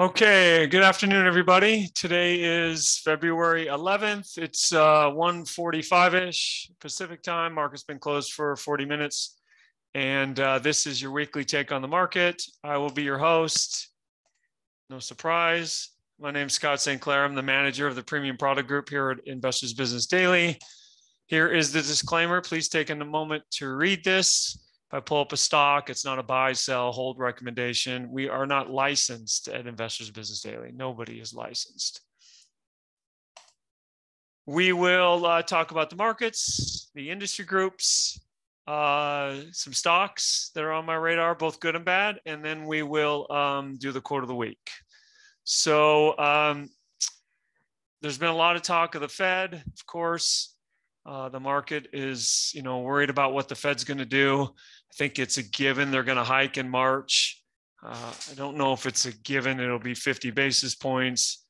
Okay, good afternoon, everybody. Today is February 11th. It's uh, 1.45ish Pacific time. Market's been closed for 40 minutes. And uh, this is your weekly take on the market. I will be your host. No surprise. My name is Scott St. Clair. I'm the manager of the Premium Product Group here at Investors Business Daily. Here is the disclaimer. Please take a moment to read this. If I pull up a stock, it's not a buy, sell, hold recommendation. We are not licensed at Investors Business Daily. Nobody is licensed. We will uh, talk about the markets, the industry groups, uh, some stocks that are on my radar, both good and bad, and then we will um, do the quote of the week. So um, there's been a lot of talk of the Fed, of course. Uh, the market is, you know, worried about what the Fed's going to do. I think it's a given they're going to hike in March. Uh, I don't know if it's a given it'll be 50 basis points,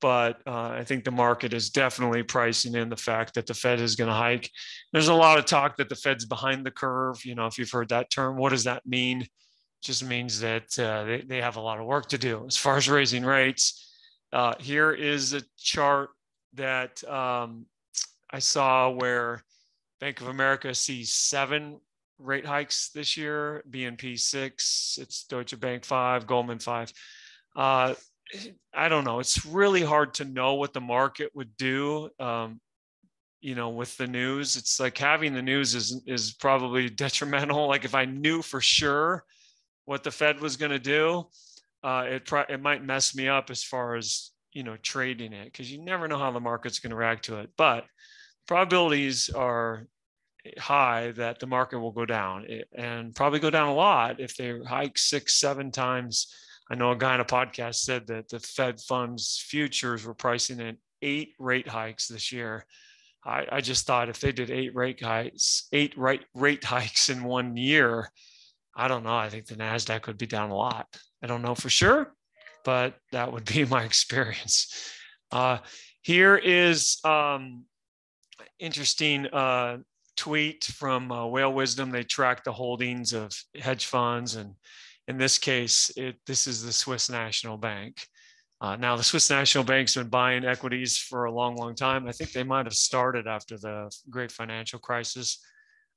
but uh, I think the market is definitely pricing in the fact that the Fed is going to hike. There's a lot of talk that the Fed's behind the curve. You know, if you've heard that term, what does that mean? It just means that uh, they, they have a lot of work to do as far as raising rates. Uh, here is a chart that um, I saw where Bank of America sees seven rate hikes this year, BNP six, it's Deutsche Bank five, Goldman five. Uh, I don't know. It's really hard to know what the market would do. Um, you know, with the news, it's like having the news is is probably detrimental. Like if I knew for sure what the Fed was going to do, uh, it pro- it might mess me up as far as you know trading it because you never know how the market's going to react to it. But probabilities are high that the market will go down and probably go down a lot if they hike six, seven times. I know a guy on a podcast said that the Fed funds futures were pricing in eight rate hikes this year. I, I just thought if they did eight rate hikes, eight rate rate hikes in one year, I don't know. I think the Nasdaq would be down a lot. I don't know for sure, but that would be my experience. Uh, here is um, interesting uh, tweet from uh, Whale Wisdom. They track the holdings of hedge funds, and in this case, it, this is the Swiss National Bank. Uh, now, the Swiss National Bank's been buying equities for a long, long time. I think they might have started after the Great Financial Crisis,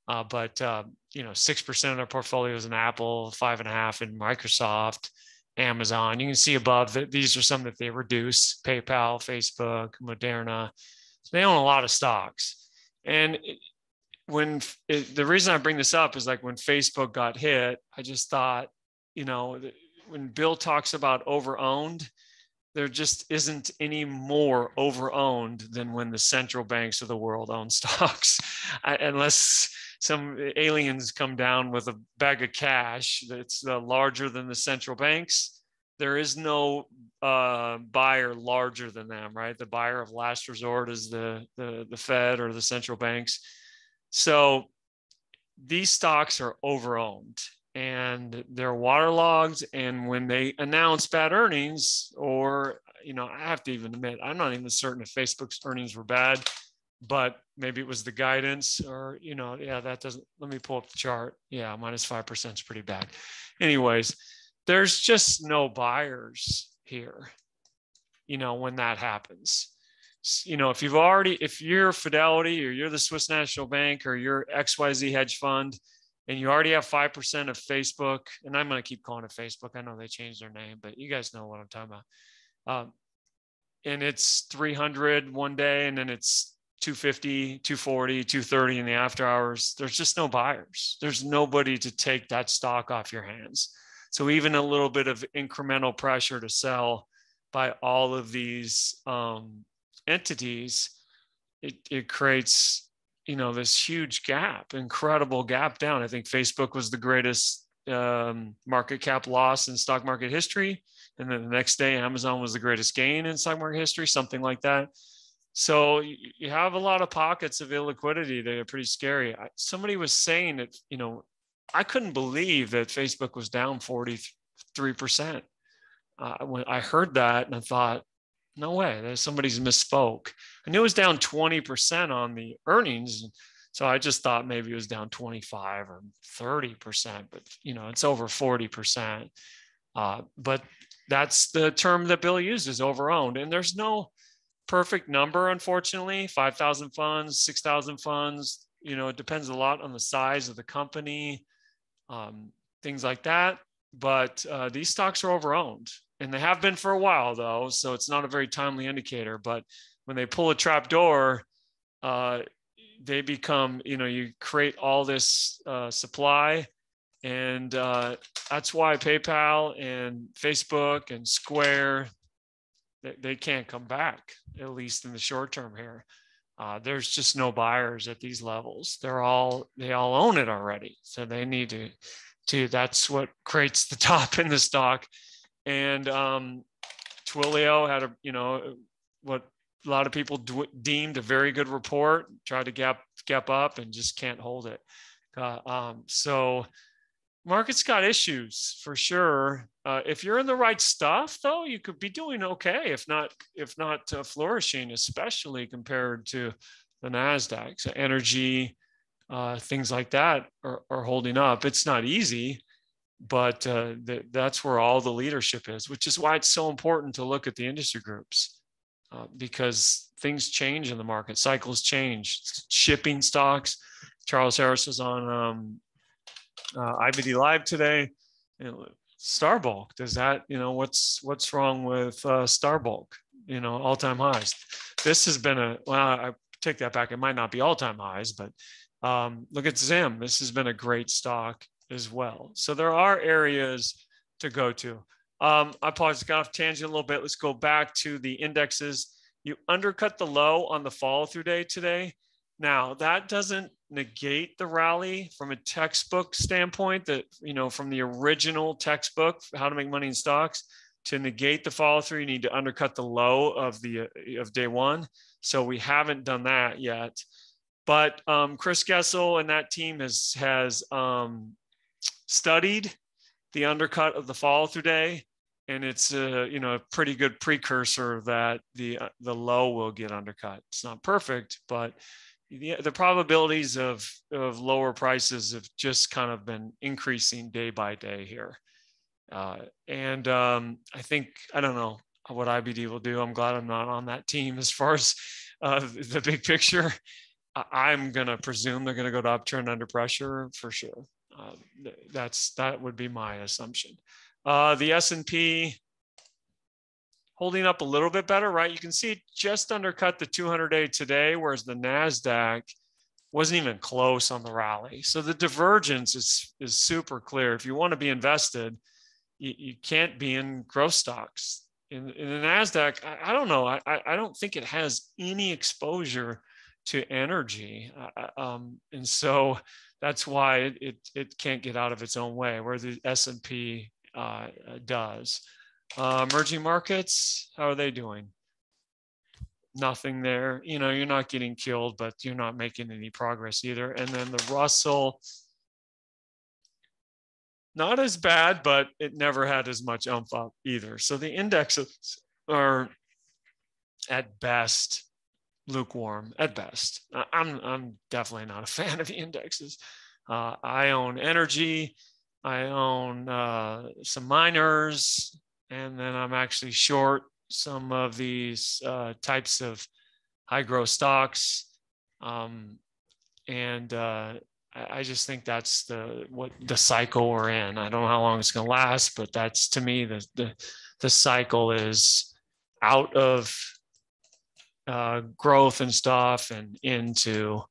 uh, but uh, you know, six percent of their portfolio is in Apple, five and a half in Microsoft, Amazon. You can see above that these are some that they reduce: PayPal, Facebook, Moderna. So they own a lot of stocks, and when it, the reason I bring this up is like when Facebook got hit, I just thought, you know, when Bill talks about overowned, there just isn't any more overowned than when the central banks of the world own stocks, unless some aliens come down with a bag of cash that's uh, larger than the central banks. There is no uh, buyer larger than them, right? The buyer of last resort is the, the the Fed or the central banks so these stocks are overowned and they're waterlogged. And when they announce bad earnings, or, you know, I have to even admit, I'm not even certain if Facebook's earnings were bad, but maybe it was the guidance or, you know, yeah, that doesn't, let me pull up the chart. Yeah, minus 5% is pretty bad. Anyways, there's just no buyers here, you know, when that happens you know, if you've already, if you're Fidelity or you're the Swiss National Bank or you're XYZ hedge fund and you already have 5% of Facebook, and I'm going to keep calling it Facebook. I know they changed their name, but you guys know what I'm talking about. Um, and it's 300 one day and then it's 250, 240, 230 in the after hours. There's just no buyers. There's nobody to take that stock off your hands. So even a little bit of incremental pressure to sell by all of these um, entities, it, it creates, you know, this huge gap, incredible gap down. I think Facebook was the greatest um, market cap loss in stock market history. And then the next day, Amazon was the greatest gain in stock market history, something like that. So you have a lot of pockets of illiquidity that are pretty scary. Somebody was saying that, you know, I couldn't believe that Facebook was down 43%. Uh, when I heard that and I thought, no way. There's somebody's misspoke. I knew it was down 20% on the earnings. So I just thought maybe it was down 25 or 30%, but you know, it's over 40%. Uh, but that's the term that Bill uses overowned. And there's no perfect number, unfortunately 5,000 funds, 6,000 funds. You know, it depends a lot on the size of the company, um, things like that. But uh, these stocks are overowned and they have been for a while, though. So it's not a very timely indicator. But when they pull a trap door, uh, they become, you know, you create all this uh, supply and uh, that's why PayPal and Facebook and Square, they, they can't come back, at least in the short term here. Uh, there's just no buyers at these levels. They're all, they all own it already. So they need to, to that's what creates the top in the stock. And um, Twilio had a, you know, what a lot of people deemed a very good report, tried to gap, gap up and just can't hold it. Uh, um, so market's got issues for sure. Uh, if you're in the right stuff, though, you could be doing okay. If not, if not uh, flourishing, especially compared to the Nasdaq. So energy, uh, things like that are, are, holding up. It's not easy, but uh, th- that's where all the leadership is. Which is why it's so important to look at the industry groups uh, because things change in the market. Cycles change. Shipping stocks. Charles Harris was on um, uh, IBD Live today. You know, Starbulk, does that, you know, what's what's wrong with uh, Starbulk? You know, all time highs. This has been a well, I take that back. It might not be all time highs, but um, look at Zim. This has been a great stock as well. So there are areas to go to. Um, I apologize, got off tangent a little bit. Let's go back to the indexes. You undercut the low on the follow through day today. Now, that doesn't negate the rally from a textbook standpoint that, you know, from the original textbook, How to Make Money in Stocks, to negate the follow through, you need to undercut the low of the of day one. So we haven't done that yet. But um, Chris Gessel and that team has has um, studied the undercut of the follow through day, and it's a you know a pretty good precursor that the uh, the low will get undercut. It's not perfect, but the, the probabilities of, of lower prices have just kind of been increasing day by day here. Uh, and um, I think, I don't know what IBD will do. I'm glad I'm not on that team as far as uh, the big picture. I'm going to presume they're going to go to upturn under pressure for sure. Uh, that's that would be my assumption. Uh, the S&P holding up a little bit better, right? You can see it just undercut the 200 day today, whereas the NASDAQ wasn't even close on the rally. So the divergence is, is super clear. If you want to be invested, you, you can't be in growth stocks. In, in the NASDAQ, I, I don't know. I, I don't think it has any exposure to energy. Uh, um, and so that's why it, it, can't get out of its own way, where the S&P uh, does. Uh, emerging markets, how are they doing? Nothing there. You know, you're not getting killed, but you're not making any progress either. And then the Russell, not as bad, but it never had as much umph up either. So the indexes are at best lukewarm at best. I'm I'm definitely not a fan of the indexes. Uh, I own energy. I own uh, some miners and then I'm actually short some of these uh, types of high growth stocks. Um, and uh, I, just think that's the what the cycle we're in. I don't know how long it's going to last, but that's to me the the, the cycle is out of uh, growth and stuff and into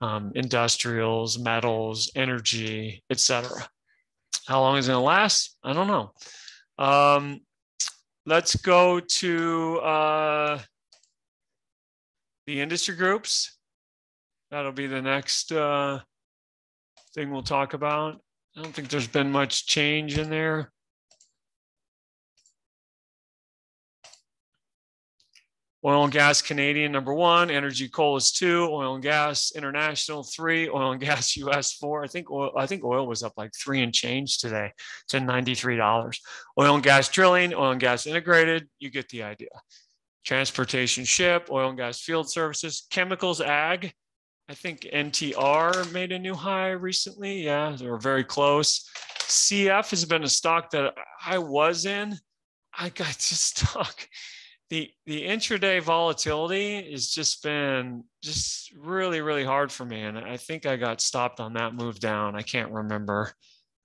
um, industrials, metals, energy, etc. How long is it going to last? I don't know. Um, let's go to uh, the industry groups. That'll be the next uh, thing we'll talk about. I don't think there's been much change in there. Oil and gas Canadian, number one. Energy coal is two. Oil and gas international, three. Oil and gas US, four. I think oil, I think oil was up like three and change today to $93. Oil and gas drilling, oil and gas integrated. You get the idea. Transportation ship, oil and gas field services, chemicals, ag. I think NTR made a new high recently. Yeah, they were very close. CF has been a stock that I was in I got just stuck. The the intraday volatility has just been just really really hard for me, and I think I got stopped on that move down. I can't remember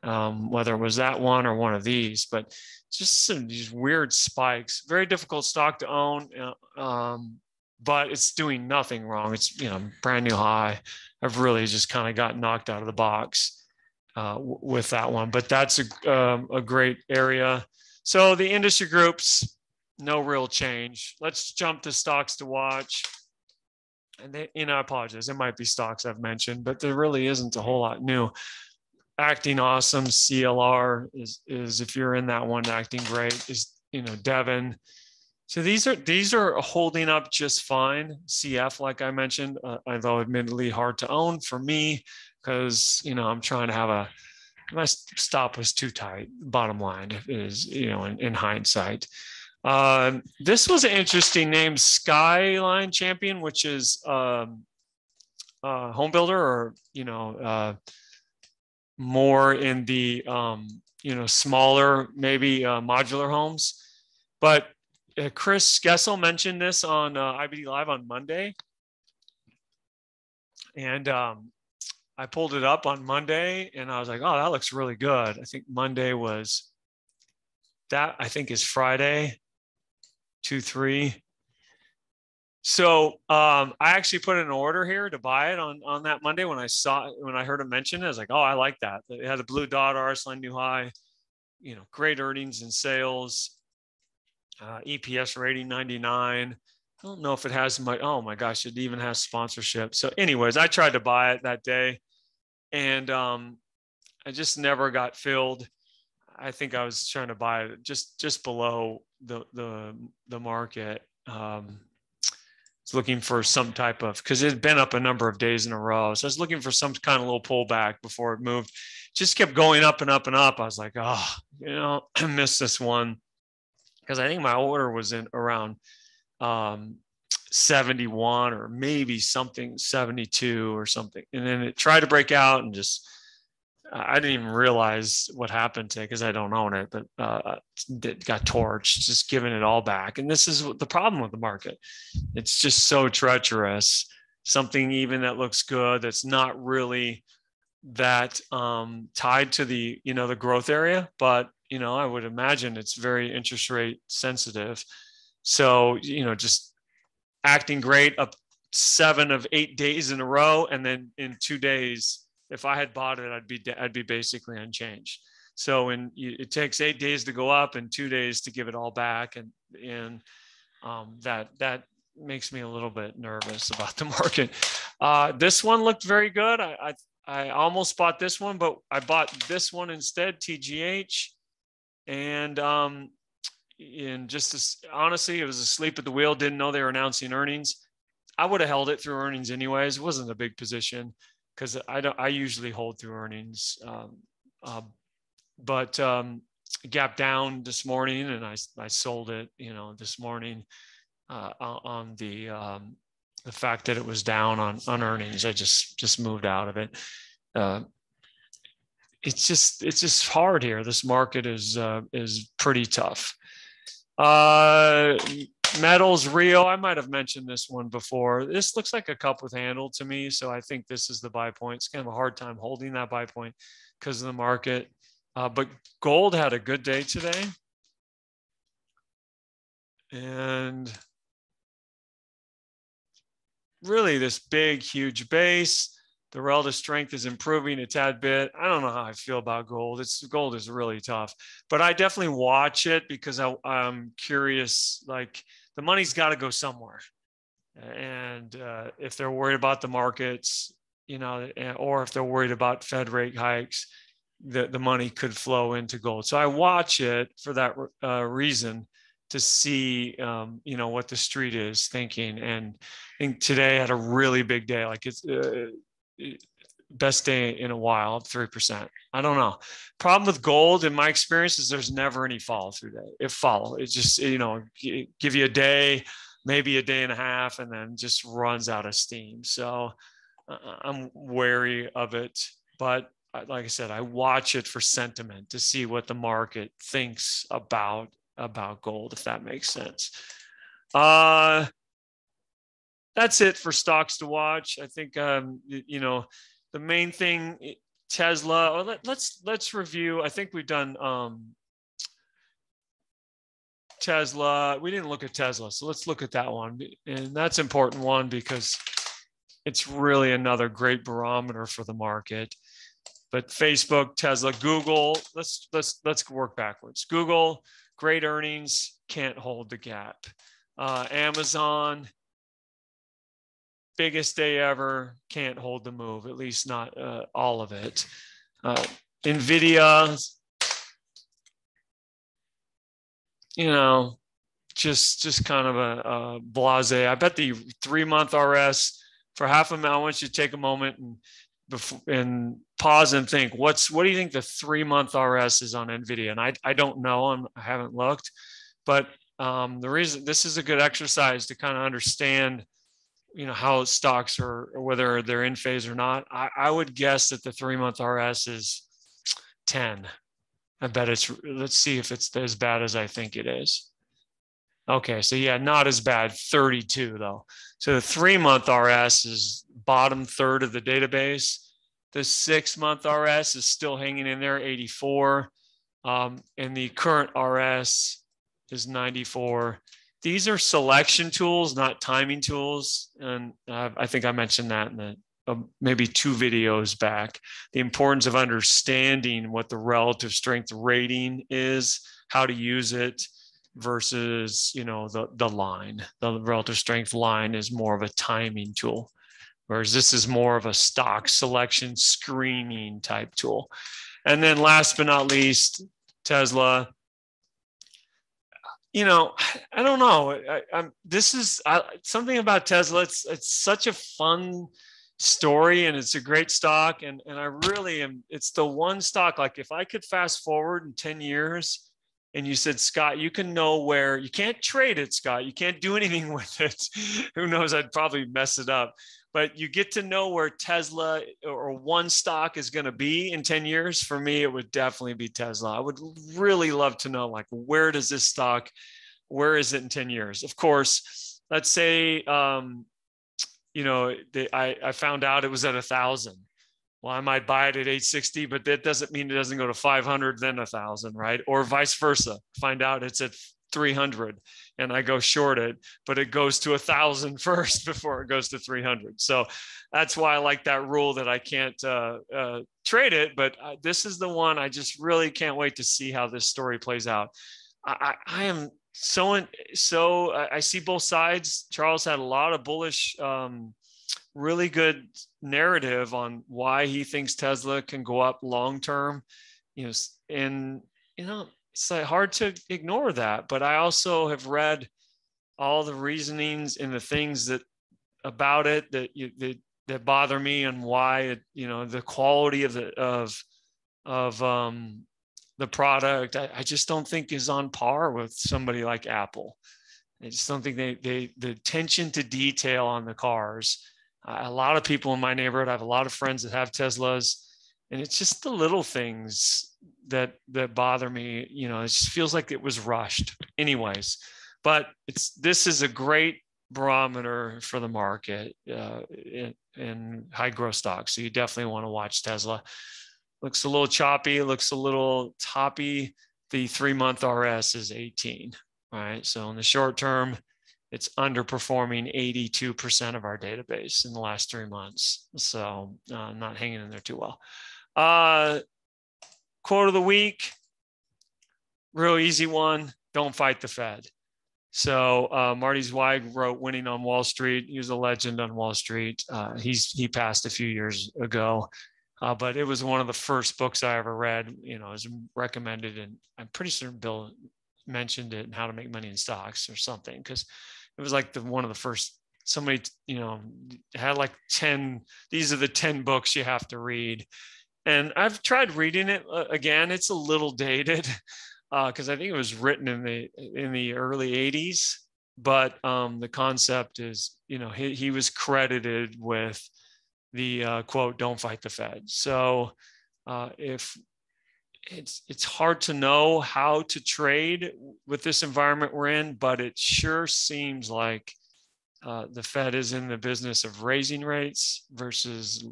um, whether it was that one or one of these, but just some these weird spikes. Very difficult stock to own, uh, um, but it's doing nothing wrong. It's you know brand new high. I've really just kind of got knocked out of the box uh, w- with that one, but that's a um, a great area. So the industry groups, no real change. Let's jump to stocks to watch. And they, you know, I apologize. It might be stocks I've mentioned, but there really isn't a whole lot new acting awesome. CLR is is if you're in that one, acting great. Is you know Devon. So these are these are holding up just fine. CF, like I mentioned, uh, although admittedly hard to own for me because you know I'm trying to have a my stop was too tight. Bottom line is you know in, in hindsight. Uh, this was an interesting name, Skyline Champion, which is um, uh, home builder or you know uh, more in the um, you know smaller maybe uh, modular homes. But uh, chris Gessel mentioned this on uh, ibd live on monday. And um, i pulled it up on monday and i was like oh that looks really good. I think monday was that i think is friday two three so um, I actually put an order here to buy it on on that Monday when I saw when I heard it mentioned. I was like, oh, I like that. It had a blue dot, RS line new high, you know, great earnings and sales, uh, EPS rating 99. I don't know if it has my oh my gosh, it even has sponsorship. So, anyways, I tried to buy it that day, and um, I just never got filled. I think I was trying to buy just just below the the the market. Um, looking for some type of because it had been up a number of days in a row. So I was looking for some kind of little pullback before it moved. Just kept going up and up and up. I was like, oh, you know, I missed this one because I think my order was in around um, 71 or maybe something 72 or something. And then it tried to break out and just I didn't even realize what happened to it because I don't own it, but uh, it got torched, just giving it all back. And this is the problem with the market. It's just so treacherous. Something even that looks good that's not really that um, tied to the you know the growth area, but you know I would imagine it's very interest rate sensitive. So you know just acting great up seven of eight days in a row, and then in two days if I had bought it, I'd be I'd be basically unchanged. So in it takes eight days to go up and two days to give it all back, and and um, that that makes me a little bit nervous about the market. Uh, this one looked very good. I, I I almost bought this one, but I bought this one instead, TGH, and um, and just honestly, it was asleep at the wheel. Didn't know they were announcing earnings. I would have held it through earnings anyways. It wasn't a big position because I don't. I usually hold through earnings, um, uh, but um, gap down this morning, and I I sold it. You know, this morning uh, on the um, the fact that it was down on on earnings. I just just moved out of it. Uh, it's just it's just hard here. This market is uh, is pretty tough. Uh, metals real. I might have mentioned this one before. This looks like a cup with handle to me. So I think this is the buy point. It's kind of a hard time holding that buy point because of the market. Uh, but gold had a good day today. And really this big, huge base. The relative strength is improving a tad bit. I don't know how I feel about gold. It's gold is really tough, but I definitely watch it because I, I'm curious. Like the money's got to go somewhere. And uh, if they're worried about the markets, you know, or if they're worried about Fed rate hikes, the, the money could flow into gold. So I watch it for that uh, reason to see, um, you know, what the street is thinking. And I think today had a really big day. Like it's uh, best day in a while, up 3%. I don't know. Problem with gold, in my experience, is there's never any follow through day. It follow. It just, you know, give you a day, maybe a day and a half, and then just runs out of steam. So uh, I'm wary of it. But like I said, I watch it for sentiment to see what the market thinks about about gold, if that makes sense. Uh, that's it for stocks to watch. I think um, you know the main thing Tesla. Or let, let's, let's review. I think we've done um, Tesla. We didn't look at Tesla, so let's look at that one, and that's important one because it's really another great barometer for the market. But Facebook, Tesla, Google. Let's let's let's work backwards. Google, great earnings, can't hold the gap. Uh, Amazon, biggest day ever, can't hold the move, at least not uh, all of it. Uh, NVIDIA, you know, just just kind of a, a blase. I bet the three month RS for half a minute. I want you to take a moment and before, and pause and think. What's what do you think the three month RS is on Nvidia? And I I don't know. I'm, I haven't looked, but um, the reason this is a good exercise to kind of understand you know how stocks are or whether they're in phase or not i, I would guess that the three month rs is 10 i bet it's let's see if it's as bad as i think it is. Okay so yeah not as bad 32 though. So the three month rs is bottom third of the database. The six month rs is still hanging in there 84 um, and the current rs is 94 these are selection tools, not timing tools. And uh, I think I mentioned that in the uh, maybe two videos back. The importance of understanding what the relative strength rating is, how to use it versus you know the the line. The relative strength line is more of a timing tool, whereas this is more of a stock selection screening type tool. And then last but not least, Tesla you know, I don't know. I, am this is I, something about Tesla. It's it's such a fun story, and it's a great stock. And and I really am. It's the one stock. Like if I could fast forward in ten years, and you said, Scott, you can know where you can't trade it, Scott. You can't do anything with it. Who knows? I'd probably mess it up but you get to know where Tesla or one stock is going to be in 10 years. For me, it would definitely be Tesla. I would really love to know, like, where does this stock, where is it in 10 years? Of course, let's say, um, you know, they, I, I found out it was at a thousand. Well, I might buy it at 860, but that doesn't mean it doesn't go to 500, then a thousand, right? Or vice versa. Find out it's at 300 and I go short it, but it goes to a thousand first before it goes to 300. So that's why I like that rule that I can't uh, uh, trade it. But uh, this is the one I just really can't wait to see how this story plays out. I, I, I am so in, so I see both sides. Charles had a lot of bullish, um, really good narrative on why he thinks Tesla can go up long term. You know, and you know it's like hard to ignore that. But I also have read all the reasonings and the things that about it that you, that, that bother me and why it, you know the quality of the of of um, the product I, I just don't think is on par with somebody like Apple. I just don't think they they the attention to detail on the cars. Uh, a lot of people in my neighborhood, I have a lot of friends that have Teslas, and it's just the little things that that bother me you know it just feels like it was rushed. Anyways but it's this is a great barometer for the market uh, in, in high growth stocks. So you definitely want to watch tesla. Looks a little choppy looks a little toppy. The three month rs is 18 right? So in the short term it's underperforming 82% of our database in the last three months. So uh, not hanging in there too well. Uh, Quote of the week, real easy one. Don't fight the Fed. So uh, Marty Zweig wrote "Winning on Wall Street." He was a legend on Wall Street. Uh, he's he passed a few years ago, uh, but it was one of the first books I ever read. You know, it was recommended, and I'm pretty sure Bill mentioned it and How to Make Money in Stocks or something because it was like the one of the first. Somebody, you know, had like ten. These are the ten books you have to read, and I've tried reading it uh, again. It's a little dated because uh, I think it was written in the in the early '80s. But um, the concept is, you know, he, he was credited with the uh, quote, "Don't fight the Fed." So uh, if it's it's hard to know how to trade with this environment we're in, but it sure seems like uh, the Fed is in the business of raising rates versus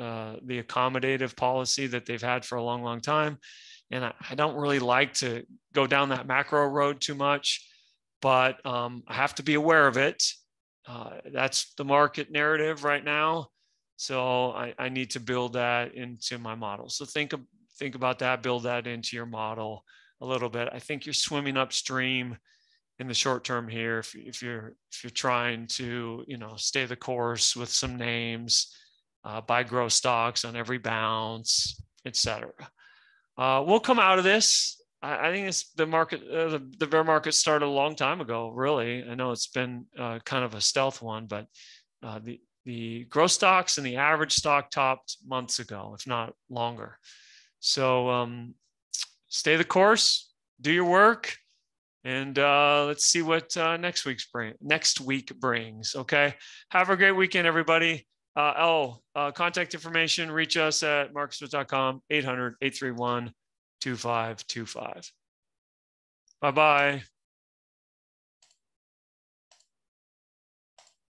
uh, the accommodative policy that they've had for a long, long time. And I, I don't really like to go down that macro road too much, but um, I have to be aware of it. Uh, that's the market narrative right now. So I, I need to build that into my model. So think think about that, build that into your model a little bit. I think you're swimming upstream in the short term here if, if you're if you're trying to you know stay the course with some names uh, buy growth stocks on every bounce etc uh, we'll come out of this i, I think it's the market uh, the, the bear market started a long time ago really i know it's been uh, kind of a stealth one but uh, the the growth stocks and the average stock topped months ago if not longer so um, stay the course do your work and uh, let's see what uh, next week's bring next week brings. Okay, have a great weekend, everybody. Uh, oh, uh, contact information: reach us at marketsmith.com 800 831 2525. Bye bye.